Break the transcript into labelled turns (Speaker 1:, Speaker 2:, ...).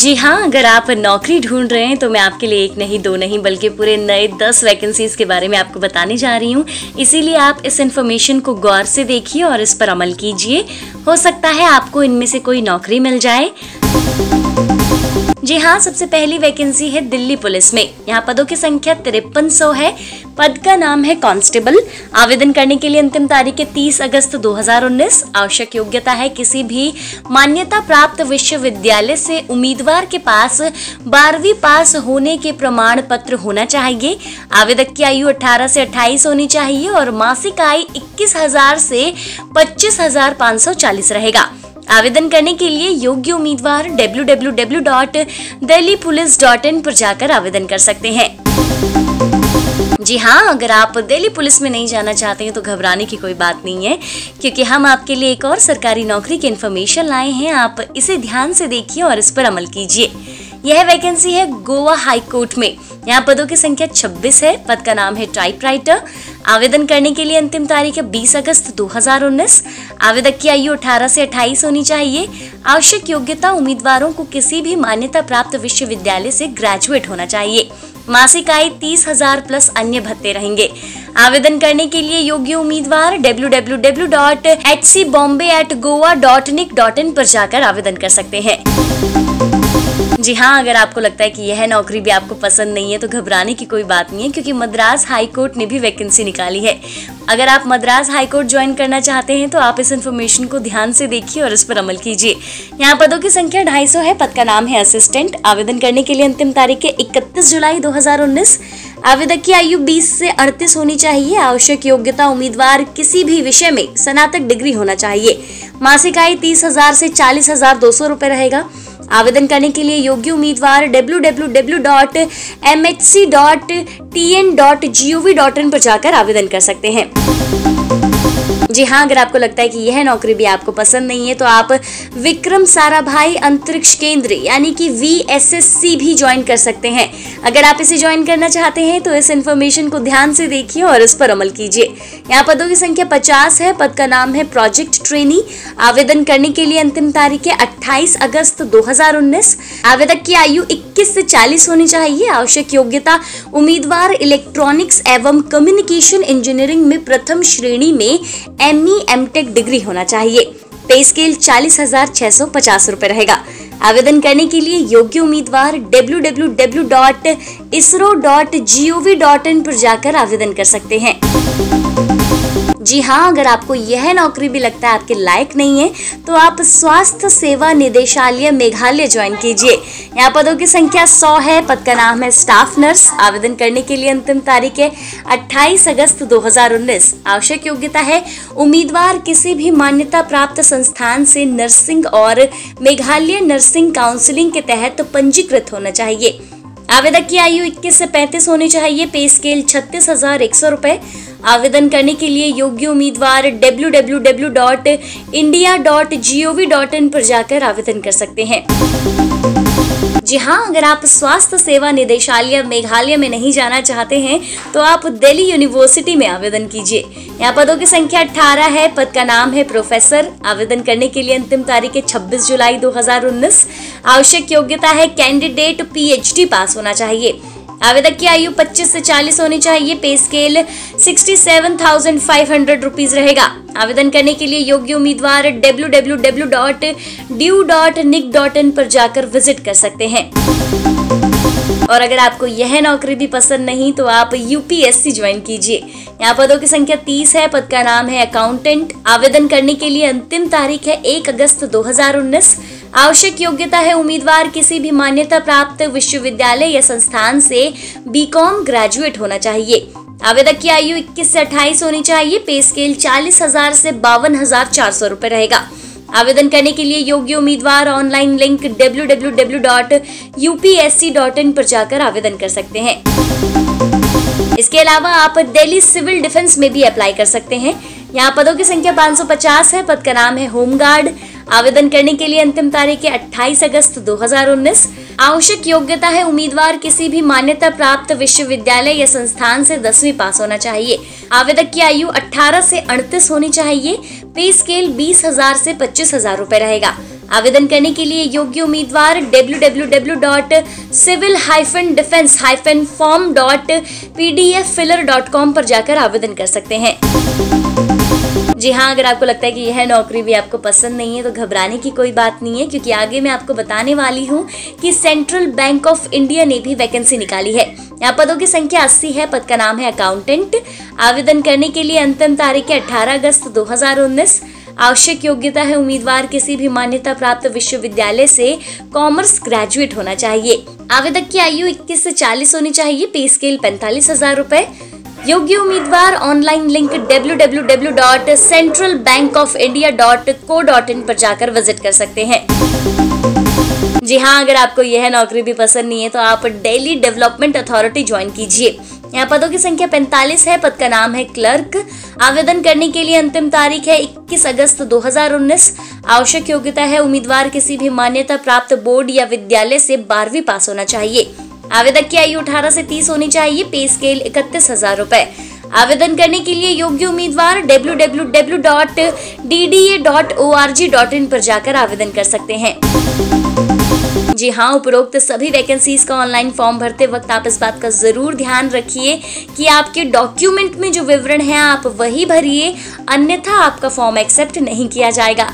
Speaker 1: जी हाँ अगर आप नौकरी ढूंढ रहे हैं तो मैं आपके लिए एक नहीं, दो नहीं, बल्कि पूरे नए दस वैकेंसीज के बारे में आपको बताने जा रही हूँ। इसीलिए आप इस इन्फॉर्मेशन को गौर से देखिए और इस पर अमल कीजिए। हो सकता है आपको इनमें से कोई नौकरी मिल जाए। जी हाँ सबसे पहली वैकेंसी है दिल्ली पुलिस में। यहाँ पदों की संख्या तिरपन सौ है। पद का नाम है कांस्टेबल। आवेदन करने के लिए अंतिम तारीख है 30 अगस्त 2019 आवश्यक योग्यता है किसी भी मान्यता प्राप्त विश्वविद्यालय से उम्मीदवार के पास बारहवीं पास होने के प्रमाण पत्र होना चाहिए। आवेदक की आयु 18 से 28 होनी चाहिए और मासिक आय इक्कीस हज़ार से पच्चीस हज़ार पाँच सौ चालीस रहेगा। आवेदन करने के लिए योग्य उम्मीदवार www.delhipolice.in पर जाकर आवेदन कर सकते हैं। जी हाँ अगर आप दिल्ली पुलिस में नहीं जाना चाहते हैं तो घबराने की कोई बात नहीं है, क्योंकि हम आपके लिए एक और सरकारी नौकरी की इन्फॉर्मेशन लाए हैं। आप इसे ध्यान से देखिए और इस पर अमल कीजिए। यह वैकेंसी है गोवा हाई कोर्ट में। यहाँ पदों की संख्या 26 है। पद का नाम है टाइप राइटर आवेदन करने के लिए अंतिम तारीख है 20 अगस्त 2019 आवेदक की आयु 18 से 28 होनी चाहिए। आवश्यक योग्यता उम्मीदवारों को किसी भी मान्यता प्राप्त विश्वविद्यालय से ग्रेजुएट होना चाहिए। मासिक आय तीस हज़ार प्लस अन्य भत्ते रहेंगे। आवेदन करने के लिए योग्य उम्मीदवार www.hcbombay@goa.nic.in पर जाकर आवेदन कर सकते हैं। जी हाँ अगर आपको लगता है कि यह नौकरी भी आपको पसंद नहीं है तो घबराने की कोई बात नहीं है, क्योंकि मद्रास हाई कोर्ट ने भी वैकेंसी निकाली है। अगर आप मद्रास हाई कोर्ट ज्वाइन करना चाहते हैं तो आप इस इन्फॉर्मेशन को ध्यान से देखिए और इस पर अमल कीजिए। यहाँ पदों की संख्या 250 है। पद का नाम है असिस्टेंट आवेदन करने के लिए अंतिम तारीख है इकतीस जुलाई दो हज़ार उन्नीस। आवेदक की आयु 20 से 38 होनी चाहिए। आवश्यक योग्यता, उम्मीदवार किसी भी विषय में स्नातक डिग्री होना चाहिए। मासिक आय तीस हज़ार से चालीस हज़ार दो सौ रुपए रहेगा। आवेदन करने के लिए योग्य उम्मीदवार www.mhc.tn.gov.in पर जाकर आवेदन कर सकते हैं। जी हाँ अगर आपको लगता है कि यह नौकरी भी आपको पसंद नहीं है तो आप विक्रम साराभाई अंतरिक्ष केंद्र, यानी कि वीएसएससी भी ज्वाइन कर सकते हैं। अगर आप इसे ज्वाइन करना चाहते हैं तो इस इन्फॉर्मेशन को ध्यान से देखिए और इस पर अमल कीजिए। यहाँ पदों की संख्या 50 है, पद का नाम है प्रोजेक्ट ट्रेनी आवेदन करने के लिए अंतिम तारीख है 28 अगस्त 2019 आवेदक की आयु 21 से 40 होनी चाहिए। आवश्यक योग्यता, उम्मीदवार इलेक्ट्रॉनिक्स एवं कम्युनिकेशन इंजीनियरिंग में प्रथम श्रेणी में M E M tech degree होना चाहिए। पे स्केल चालीस हज़ार छह सौ पचास रूपए रहेगा। आवेदन करने के लिए योग्य उम्मीदवार www.isro.gov.in पर जाकर आवेदन कर सकते हैं। जी हाँ अगर आपको यह नौकरी भी लगता है, आपके लायक नहीं है तो आप स्वास्थ्य सेवा निदेशालय मेघालय ज्वाइन कीजिए। यहाँ पदों की संख्या 100 है, पद का नाम है स्टाफ नर्स आवेदन करने के लिए अंतिम तारीख है 28 अगस्त 2019 आवश्यक योग्यता है, उम्मीदवार किसी भी मान्यता प्राप्त संस्थान से नर्सिंग और मेघालय नर्सिंग काउंसिलिंग के तहत पंजीकृत होना चाहिए। आवेदक की आयु 21 से 35 होनी चाहिए पे स्केल छत्तीस हज़ार एक सौ रुपए। आवेदन करने के लिए योग्य उम्मीदवार www.india.gov.in पर जाकर आवेदन कर सकते हैं। जी हाँ अगर आप स्वास्थ्य सेवा निदेशालय मेघालय में नहीं जाना चाहते हैं तो आप दिल्ली यूनिवर्सिटी में आवेदन कीजिए। यहाँ पदों की संख्या 18 है, पद का नाम है प्रोफेसर। आवेदन करने के लिए अंतिम तारीख है 26 जुलाई 2019 आवश्यक योग्यता है कैंडिडेट पीएचडी पास होना चाहिए। आवेदक की आयु 25 से 40 होनी चाहिए। पे स्केल 67,500 रुपीस रहेगा। आवेदन करने के लिए योग्य उम्मीदवार www.due.nic.in पर जाकर विज़िट कर सकते हैं। और अगर आपको यह नौकरी भी पसंद नहीं तो आप यूपीएससी ज्वाइन कीजिए। यहाँ पदों की संख्या 30 है, पद का नाम है अकाउंटेंट आवेदन करने के लिए अंतिम तारीख है 1 अगस्त 2019 आवश्यक योग्यता है उम्मीदवार किसी भी मान्यता प्राप्त विश्वविद्यालय या संस्थान से बीकॉम ग्रेजुएट होना चाहिए। आवेदक की आयु 21 से 28 होनी चाहिए पे स्केल चालीस हज़ार से बावन हज़ार चार सौ रूपए रहेगा। आवेदन करने के लिए योग्य उम्मीदवार ऑनलाइन लिंक www.upsc.in पर जाकर आवेदन कर सकते हैं। इसके अलावा आप दिल्ली सिविल डिफेंस में भी अप्लाई कर सकते हैं। यहाँ पदों की संख्या 550 है, पद का नाम है होमगार्ड। आवेदन करने के लिए अंतिम तारीख है 28 अगस्त 2019 आवश्यक योग्यता है उम्मीदवार किसी भी मान्यता प्राप्त विश्वविद्यालय या संस्थान से दसवीं पास होना चाहिए। आवेदक की आयु 18 से 38 होनी चाहिए। पे स्केल बीस हज़ार से पच्चीस हज़ार रूपए रहेगा। आवेदन करने के लिए योग्य उम्मीदवार www.civilhyphen-defense-form.pdffiller.com पर जाकर आवेदन कर सकते हैं। जी हाँ अगर आपको लगता है कि यह नौकरी भी आपको पसंद नहीं है तो घबराने की कोई बात नहीं है, क्योंकि आगे मैं आपको बताने वाली हूँ कि सेंट्रल बैंक ऑफ़ इंडिया ने भी वैकेंसी निकाली है। यहाँ पदों की संख्या 80 है, पद का नाम है अकाउंटेंट आवेदन करने के लिए अंतिम तारीख है अठारह अगस्त 2019 आवश्यक योग्यता है उम्मीदवार किसी भी मान्यता प्राप्त विश्वविद्यालय से कॉमर्स ग्रेजुएट होना चाहिए। आवेदक की आयु 21 से 40 होनी चाहिए, पे स्केल पैंतालीस हज़ार रूपए। योग्य उम्मीदवार ऑनलाइन लिंक www.centralbankofindia.co.in पर जाकर विज़िट कर सकते हैं। जी हाँ अगर आपको यह नौकरी भी पसंद नहीं है तो आप डेली डेवलपमेंट अथॉरिटी ज्वाइन कीजिए। यहाँ पदों की संख्या 45 है, पद का नाम है क्लर्क। आवेदन करने के लिए अंतिम तारीख है 21 अगस्त 2019 आवश्यक योग्यता है, उम्मीदवार किसी भी मान्यता प्राप्त बोर्ड या विद्यालय से बारहवीं पास होना चाहिए। आवेदक की आयु 18 से 30 होनी चाहिए, पे स्केल इकतीस हज़ार रूपए। आवेदन करने के लिए योग्य उम्मीदवार www.dda.org.in पर जाकर आवेदन कर सकते हैं। जी हाँ उपरोक्त सभी वैकेंसीज का ऑनलाइन फॉर्म भरते वक्त आप इस बात का ज़रूर ध्यान रखिए कि आपके डॉक्यूमेंट में जो विवरण है, आप वही भरिए, अन्यथा आपका फॉर्म एक्सेप्ट नहीं किया जाएगा।